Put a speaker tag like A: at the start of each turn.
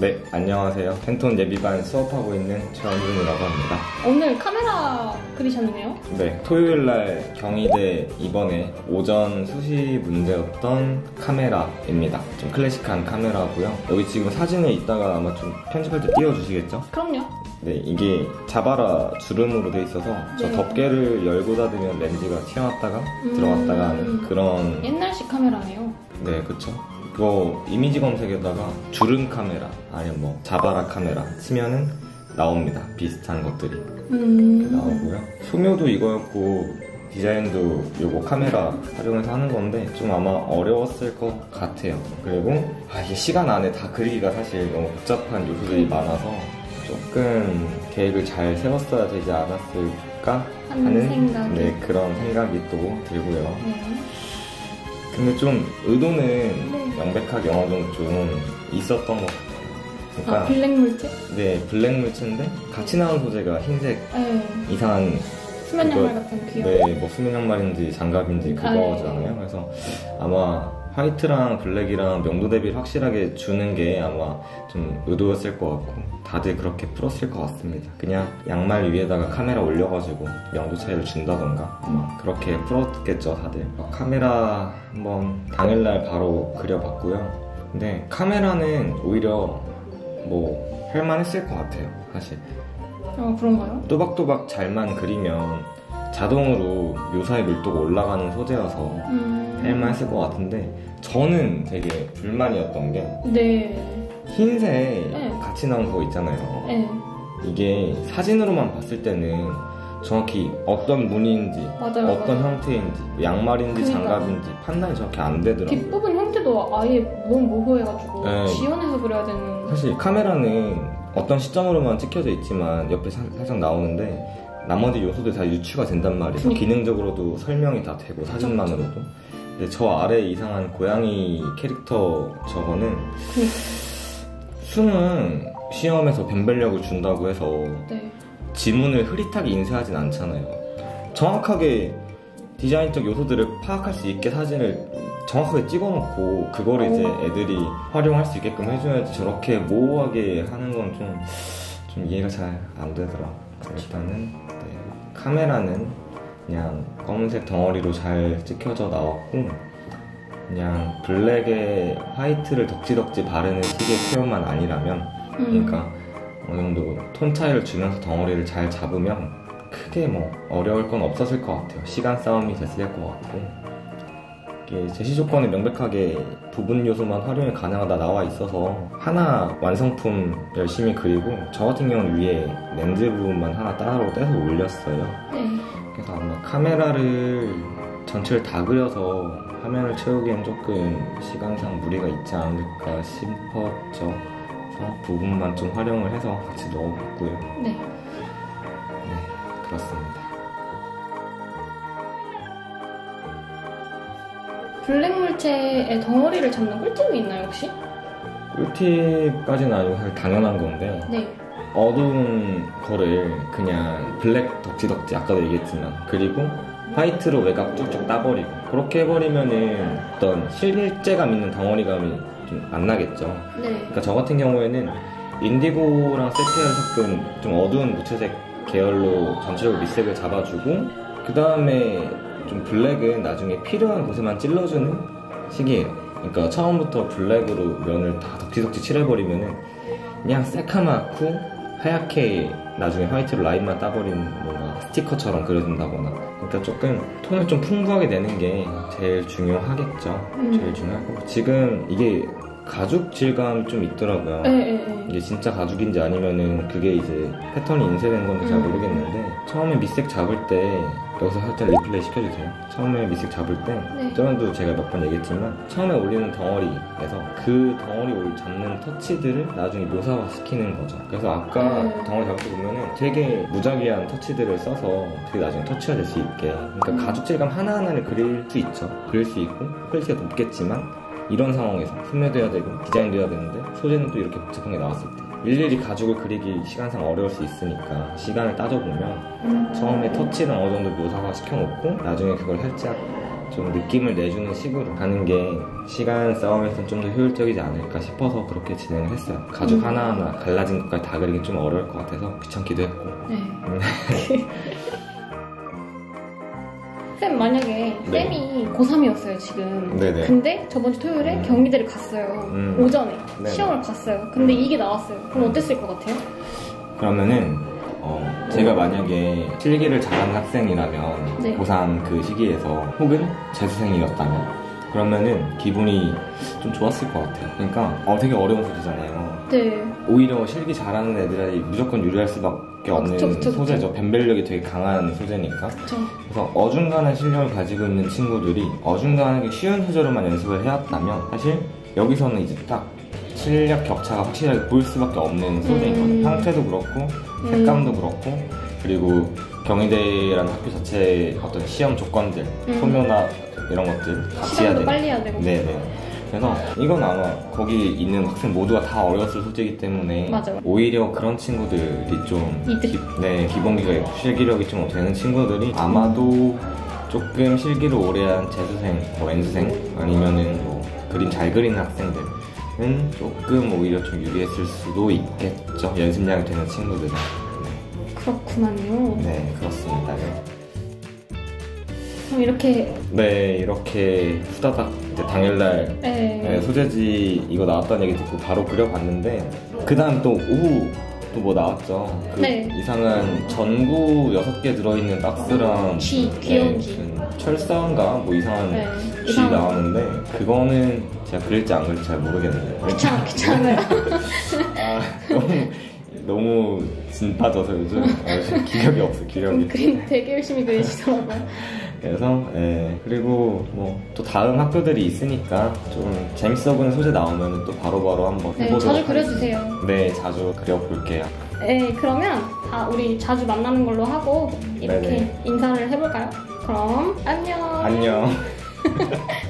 A: 네, 안녕하세요. 펜톤 예비반 수업하고 있는 최원준이라고 합니다.
B: 오늘 카메라 그리셨네요?
A: 네, 토요일 날 경희대 이번에 오전 수시 문제였던 카메라입니다. 좀 클래식한 카메라고요. 여기 지금 사진에 있다가 아마 좀 편집할 때 띄워주시겠죠?
B: 그럼요.
A: 네, 이게 자바라 주름으로 돼 있어서 저
B: 네.
A: 덮개를 열고 닫으면 렌즈가 튀어나왔다가
B: 음.
A: 들어갔다가 하는 그런
B: 옛날식 카메라네요.
A: 네, 그쵸. 그거 이미지 검색에다가 주름 카메라 아니면 뭐 자바라 카메라 치면은 나옵니다. 비슷한 것들이
B: 음.
A: 나오고요. 소묘도 이거였고 디자인도 요거 카메라 활용해서 하는 건데 좀 아마 어려웠을 것 같아요. 그리고 아, 이게 시간 안에 다 그리기가 사실 너무 복잡한 요소들이 많아서 조금 계획을 잘 세웠어야 되지 않았을까
B: 하는 생각이.
A: 네, 그런 생각이 또 들고요.
B: 네.
A: 근데 좀 의도는
B: 네.
A: 명백하게 어느 정도 좀 있었던 것 같아요.
B: 아,
A: 그러니까
B: 블랙 물체?
A: 네 블랙 물체인데 같이 나온 소재가 흰색
B: 네.
A: 이상한
B: 수면 양말 같은 귀여운.
A: 네, 뭐 수면 양말인지 장갑인지
B: 아, 네.
A: 그거잖아요. 그래서 아마 화이트랑 블랙이랑 명도 대비를 확실하게 주는 게 아마 좀 의도였을 것 같고 다들 그렇게 풀었을 것 같습니다. 그냥 양말 위에다가 카메라 올려가지고 명도 차이를 준다던가 아마 그렇게 풀었겠죠 다들. 어, 카메라 한번 당일날 바로 그려봤고요. 근데 카메라는 오히려 뭐 할만했을 것 같아요 사실.
B: 어, 그런가요?
A: 또박또박 잘만 그리면 자동으로 묘사의 밀도가 올라가는 소재여서
B: 음.
A: 할만했을 것 같은데 저는 되게 불만이었던 게
B: 네.
A: 흰색
B: 네.
A: 같이 나온 거 있잖아요.
B: 네.
A: 이게 사진으로만 봤을 때는 정확히 어떤 무늬인지
B: 맞아요.
A: 어떤
B: 맞아요.
A: 형태인지 뭐 양말인지
B: 그러니까요.
A: 장갑인지 판단이 정확히 안 되더라고요.
B: 뒷부분 형태도 아예 너무 모호해가지고
A: 네.
B: 지연해서 그려야 되는.
A: 사실 카메라는 어떤 시점으로만 찍혀져 있지만 옆에 사- 살짝 나오는데 나머지 요소들 다 유추가 된단 말이에요. 기능적으로도 설명이 다 되고 사진만으로도. 근데 저 아래 이상한 고양이 캐릭터 저거는
B: 그니까.
A: 수능 시험에서 변별력을 준다고 해서
B: 네.
A: 지문을 흐릿하게 인쇄하진 않잖아요. 정확하게 디자인적 요소들을 파악할 수 있게 사진을 정확하게 찍어놓고 그거를 이제
B: 오.
A: 애들이 활용할 수 있게끔 해줘야지 저렇게 모호하게 하는 건 좀 좀 이해가 잘 안 되더라. 일단은 네, 카메라는 그냥 검은색 덩어리로 잘 찍혀져 나왔고 그냥 블랙에 화이트를 덕지덕지 바르는 식의 표현만 아니라면
B: 음.
A: 그러니까 어느 정도 톤 차이를 주면서 덩어리를 잘 잡으면 크게 뭐 어려울 건 없었을 것 같아요. 시간 싸움이 됐을 것 같고 제시 조건에 명백하게 부분 요소만 활용이 가능하다 나와 있어서 하나 완성품 열심히 그리고 저 같은 경우는 위에 렌즈 부분만 하나 따로 떼서 올렸어요.
B: 네.
A: 그래서 아마 카메라를 전체를 다 그려서 화면을 채우기엔 조금 시간상 무리가 있지 않을까 싶었죠. 그래서 부분만 좀 활용을 해서 같이 넣어봤고요.
B: 네.
A: 네, 그렇습니다.
B: 블랙 물체의 덩어리를 잡는 꿀팁이 있나요, 혹시?
A: 꿀팁까지는 아니고 사실 당연한 건데
B: 네.
A: 어두운 거를 그냥 블랙 덕지덕지 아까도 얘기했지만 그리고 화이트로 외곽 쭉쭉 따버리고 그렇게 해버리면은 어떤 실제감 있는 덩어리감이 좀 안 나겠죠.
B: 네.
A: 그러니까 저 같은 경우에는 인디고랑 세피아를 섞은 좀 어두운 무채색 계열로 전체적으로 밑색을 잡아주고 그 다음에 좀 블랙은 나중에 필요한 곳에만 찔러주는 식이에요. 그러니까 처음부터 블랙으로 면을 다 덕지덕지 칠해버리면은 그냥 새카맣고 하얗게 나중에 화이트로 라인만 따버리는 뭔가 스티커처럼 그려진다거나 그러니까 조금 톤을 좀 풍부하게 내는 게 제일 중요하겠죠.
B: 음.
A: 제일 중요하고 지금 이게 가죽 질감이 좀 있더라고요.
B: 네, 네, 네.
A: 이게 진짜 가죽인지 아니면은 그게 이제 패턴이 인쇄된 건지 잘
B: 음.
A: 모르겠는데 처음에 밑색 잡을 때 여기서 살짝 리플레이 시켜주세요. 처음에 밑색 잡을 때
B: 네.
A: 저번에도 제가 몇 번 얘기했지만 처음에 올리는 덩어리에서 그 덩어리 올 잡는 터치들을 나중에 묘사화 시키는 거죠. 그래서 아까
B: 음.
A: 덩어리 잡을 때 보면은 되게 무작위한 터치들을 써서 되게 나중에 터치가 될 수 있게 그러니까
B: 음.
A: 가죽 질감 하나하나를 그릴 수 있죠. 그릴 수 있고 퀄리티가 높겠지만 이런 상황에서 소묘돼야 되고 디자인돼야 되는데 소재는 또 이렇게 복잡한 게 나왔을 때 일일이 가죽을 그리기 시간상 어려울 수 있으니까 시간을 따져보면
B: 음.
A: 처음에 터치는 어느 정도 묘사화 시켜놓고 나중에 그걸 살짝 좀 느낌을 내주는 식으로 하는 게 시간 싸움에서는 좀 더 효율적이지 않을까 싶어서 그렇게 진행을 했어요. 가죽
B: 음.
A: 하나하나 갈라진 것까지 다 그리기 좀 어려울 것 같아서 귀찮기도 했고.
B: 네. 쌤 만약에
A: 네.
B: 쌤이 고3이었어요 지금
A: 네네.
B: 근데 저번 주 토요일에
A: 음.
B: 경희대를 갔어요
A: 음.
B: 오전에
A: 네네.
B: 시험을 봤어요 근데
A: 음.
B: 이게 나왔어요 그럼 어땠을 것 같아요?
A: 그러면은 어, 제가 만약에 실기를 잘하는 학생이라면
B: 네.
A: 고3 그 시기에서 혹은 재수생이었다면 그러면은 기분이 좀 좋았을 것 같아요. 그러니까 어, 되게 어려운 소재잖아요.
B: 네
A: 오히려 실기 잘하는 애들이 무조건 유리할 수밖에 없는
B: 그쵸, 그쵸, 그쵸.
A: 소재죠. 변별력이 되게 강한 소재니까. 그래서 어중간한 실력을 가지고 있는 친구들이 어중간하게 쉬운 소재로만 연습을 해왔다면 사실 여기서는 이제 딱 실력 격차가 확실하게 보일 수밖에 없는 소재인
B: 음.
A: 거죠. 형태도 그렇고 색감도 그렇고 그리고 경희대라는 학교 자체의 어떤 시험 조건들,
B: 음.
A: 소묘나 이런 것들 같이 해야 되는
B: 빨리 해야 되고
A: 네네. 그래서 이건 아마 거기 있는 학생 모두가 다 어려웠을 소재이기 때문에
B: 맞아요.
A: 오히려 그런 친구들이 좀
B: 이득.
A: 기- 네 기본기가 실기력이 좀 되는 친구들이 아마도 조금 실기를 오래 한 재수생, 뭐 N수생 아니면은 뭐 그림 잘 그리는 학생들 은 조금 오히려 좀 유리했을 수도 있겠죠 연습량이 되는 친구들은
B: 그렇구만요
A: 네, 네 그렇습니다 네.
B: 그럼 이렇게
A: 네 이렇게 후다닥 이제 당일날
B: 네.
A: 네, 소재지 이거 나왔다는 얘기 듣고 바로 그려봤는데 그 다음 또 오후 또 뭐 나왔죠? 그
B: 네.
A: 이상한 전구 6개 들어있는 박스랑
B: 쥐, 귀여운
A: 네,
B: 쥐.
A: 무슨 철사인가? 뭐 이상한
B: 네,
A: 쥐
B: 이상한-
A: 나왔는데 그거는 제가 그릴지 안 그릴지 잘 모르겠는데.
B: 귀찮아 귀찮아요.
A: 아, 너무 너무 진 빠져서 요즘. 아, 지금 기력이 없어 기력이.
B: 그림 되게 열심히 그리시더라고요
A: 그래서 예, 그리고 뭐 또 다음 학교들이 있으니까 좀 재밌어 보이는 소재 나오면 또 바로바로 한번
B: 네,
A: 해보도록
B: 자주
A: 하겠습니다.
B: 그려주세요
A: 네 자주 그려볼게요
B: 네, 그러면 다 우리 자주 만나는 걸로 하고 이렇게
A: 네네.
B: 인사를 해볼까요? 그럼 안녕.
A: 안녕